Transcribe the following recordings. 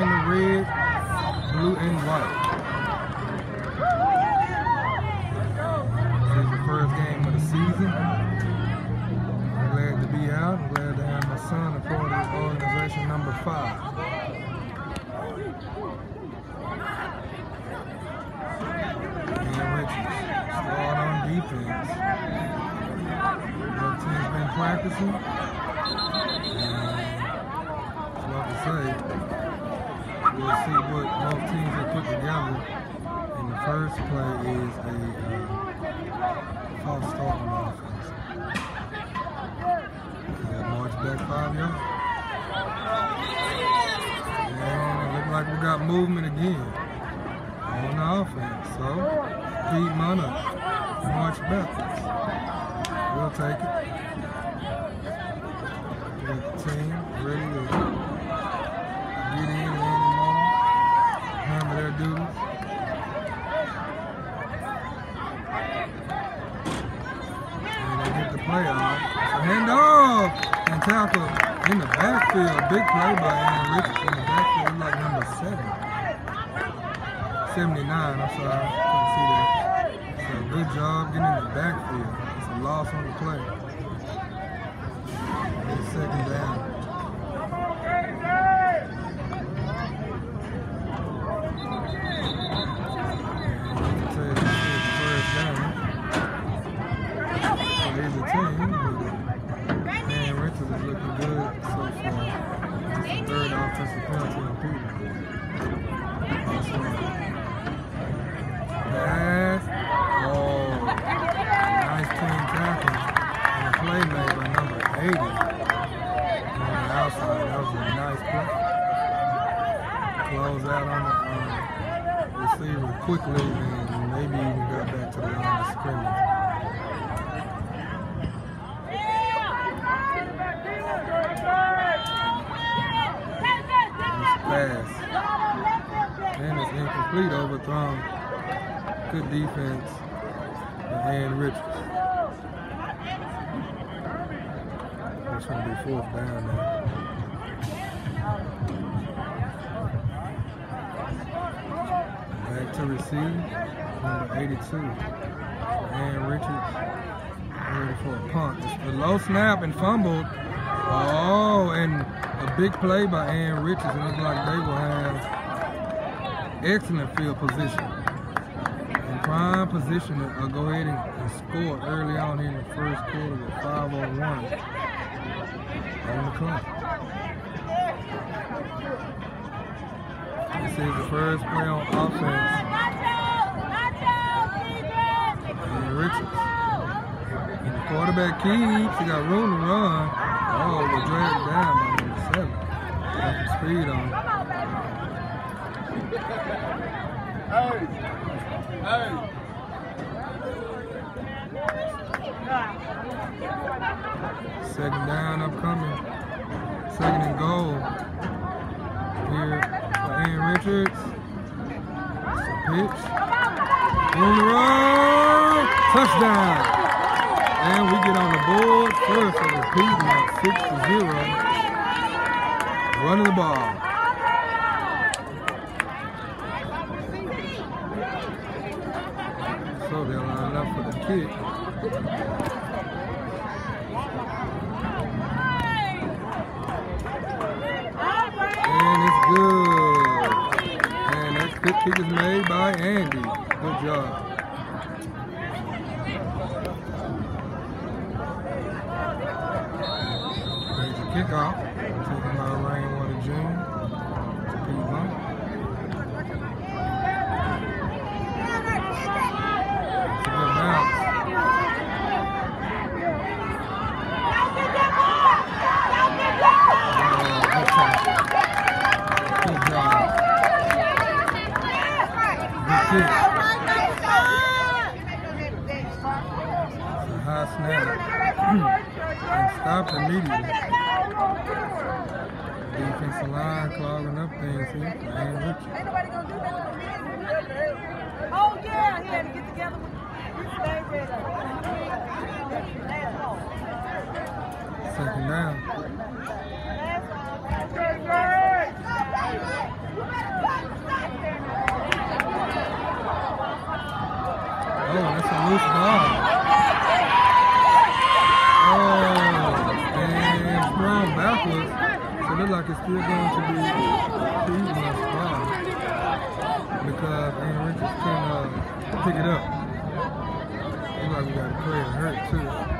in the red, blue and white. This is the first game of the season. I'm glad to be out. I'm glad to have my son a part of organization number five. Ann Richards start on defense. Both teams been practicing. Both teams are put together. And the first play is a uh, false start on offense. Yeah, march back five yards. And it looks like we got movement again on the offense. So, Piedmont up. March backwards. We'll take it. The team ready to handle their duties. And they get the play off. So hand off and tackle in the backfield. Big play by Ann Richards in the backfield. Like number seven. 79, I'm sorry. Couldn't see that. So good job getting in the backfield. It's a loss on the play. It's second down. Quickly and maybe even got back to the line of scrimmage. Pass. And it's incomplete, overthrown. Good defense Ann Richards. That's going to be fourth down now. To receive, number 82. Ann Richards ready for a punt. It's a low snap and fumbled. Oh, and a big play by Ann Richards. It looks like they will have excellent field position. In prime position to uh, go ahead and, and score early on here in the first quarter with 5.01 on the clock. This is the first play on offense. Ann Richards. And the quarterback keeps. He got room to run. Oh, we're dragged down by number seven. Got speed on. him. Second down upcoming. Second and goal. Here for Ann Richards. It's a pitch. The road. Touchdown. And we get on the board first and repeating at 6 to 0. Running the ball. So they'll line up for the kick. And it's good. And that kick is made by Andy. Good job. There's a kickoff. Taken by Rainwater Jr. to Piedmont. It's a good bounce. Oh, good tackle. Good job. Good kick. It's a high snap. and stopped immediately. Defensive line clogging up things here. Ann Richard. Ain't nobody gonna do that. Oh yeah, he had to get together with Down. Oh, that's a loose ball. Oh, and thrown backwards. So it looks like it's still going to be Cleveland's ball. Because Ann Richards can uh, pick it up. Looks like we got a player hurt too.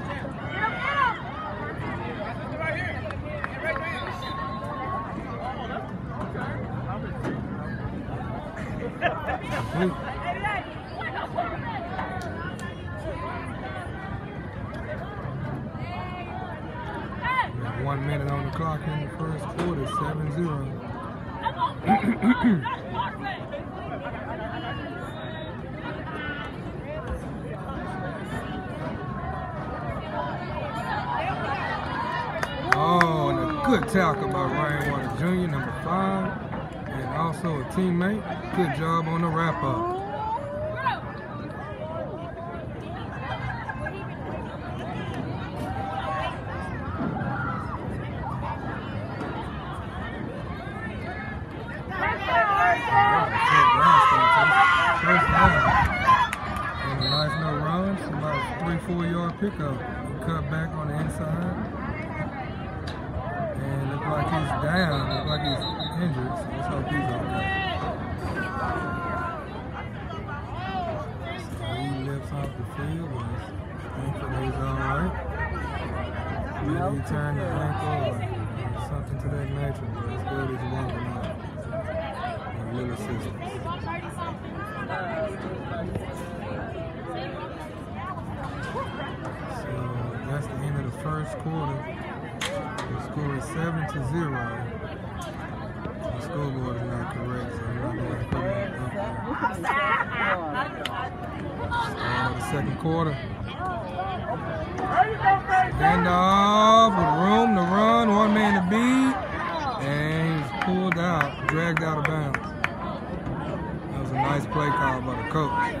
One minute on the clock in the first quarter, 7-0. Oh, and a good tackle by Rainwater Jr., number five, also a teammate. Good job on the wrap up. First down. Nice no run, so about a three, four yard pickup. Cut back on the inside. And look like he's down, look like he's injured, so let's hope he's okay. So he lifts off the field and thankfully he's alright. He turned the ankle or, something to that nature, but it's good he's walking out. And little assistance. So that's the end of the first quarter. The score is seven to zero. The scoreboard is not correct, so I'm not going to put it. Of uh, the second quarter. Hand off with room to run, one man to beat, and he's pulled out, dragged out of bounds. That was a nice play call by the coach.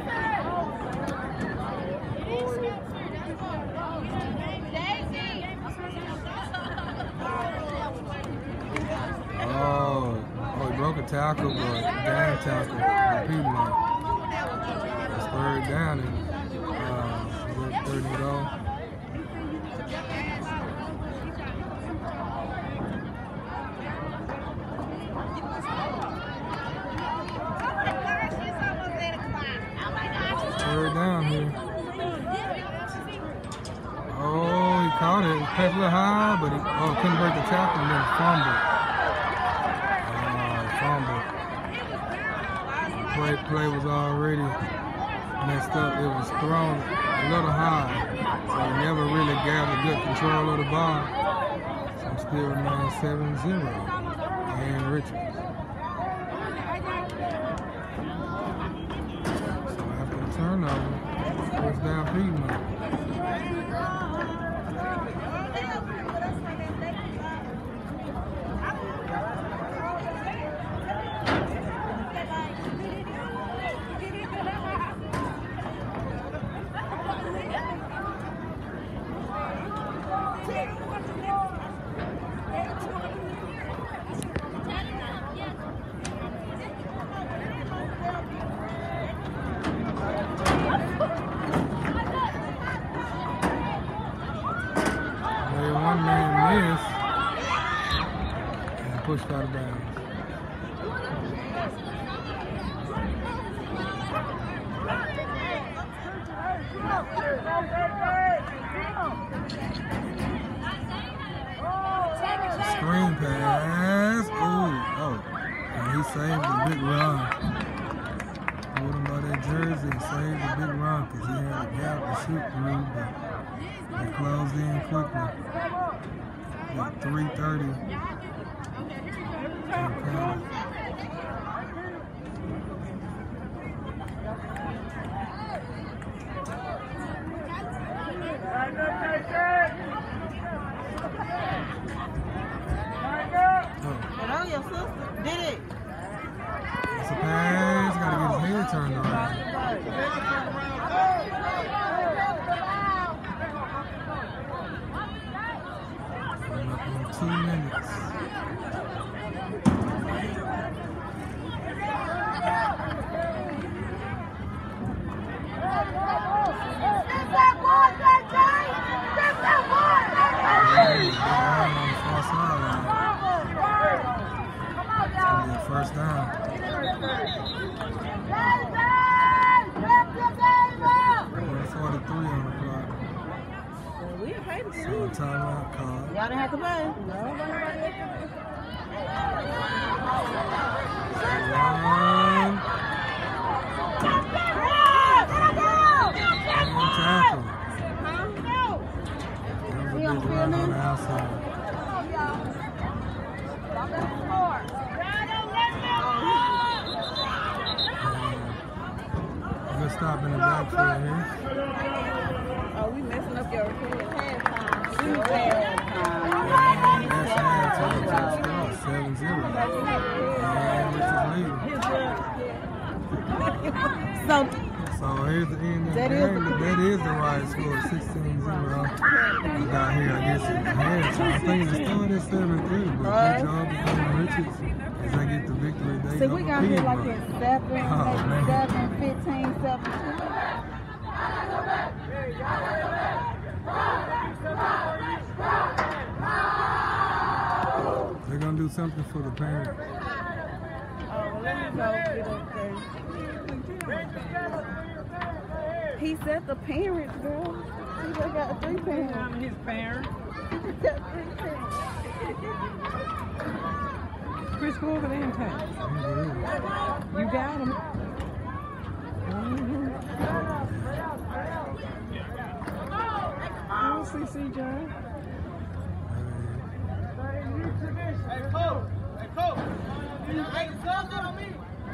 Oh, a tackle, but down tackle for Piedmont. It's third down and uh, third down here. Oh, he caught it. Passed a little high, but he oh couldn't break the tackle and then fumbled. Play play was already messed up. It was thrown a little high, so he never really gathered good control of the ball. So I'm still remains 7-0. Ann Richards. Saved the big run. Hold him by that jersey and saved the big run because he had a gap to shoot through. But They closed in quickly. Got 330. Hello, your sister. Did it? It's a pass. Gotta get his head turned around. Coming up in two minutes. Hey, down on the far sideline. It's gonna be a first down. One forty-three on the clock. We didn't pay to So see. timeout call. To pay. No. One. On on stop in the backfield here. So, So here's the end of the That is game. the- That is the right score, 16-0. Down here, I guess it's halftime. I think the score is 7-3, but Right. good job between Richards as they get the victory. They see, we got here like at 7, Oh, maybe 7, 15, 17. it. They're going to do something for the parents. Oh, well, let me go get up there. He said the parents, girl. He done got three parents. I'm his parent. He got three parents. Chris, go over there and take. You got him. Oh, see, CJ.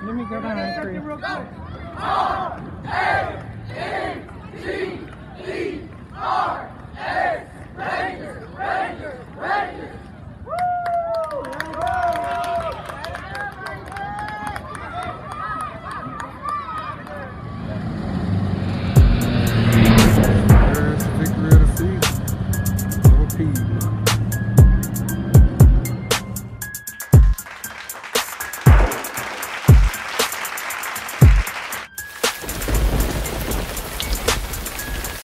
Let me go down. R-A-N-G-E-R-S, Rangers, Rangers.